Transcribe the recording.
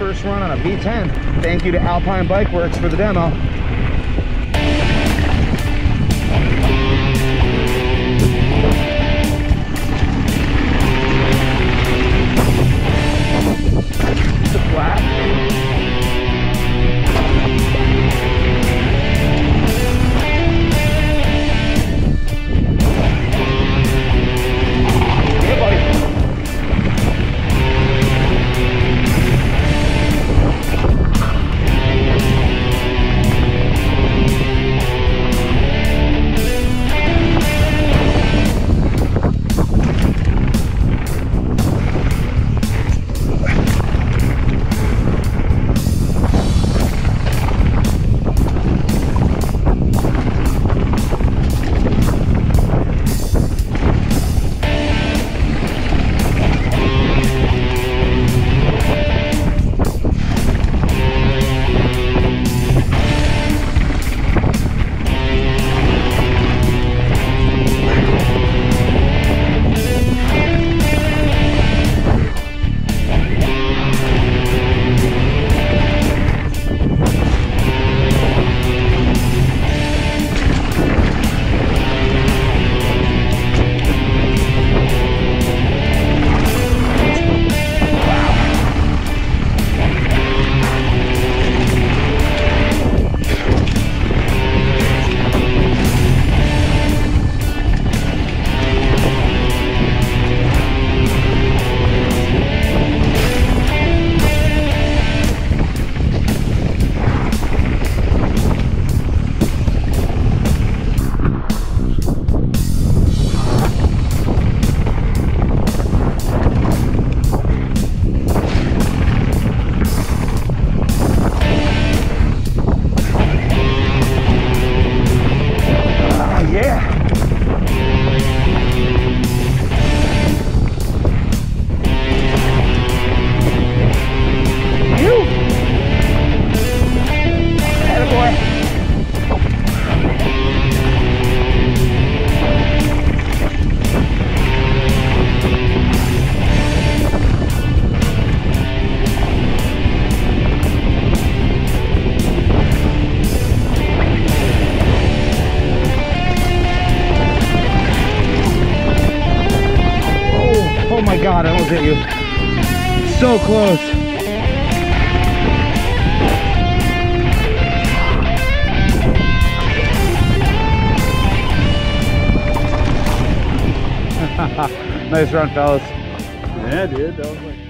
first run on a V10. Thank you to Alpine Bike Works for the demo. My god, I almost hit you. So close. nice run, fellas. Yeah, dude.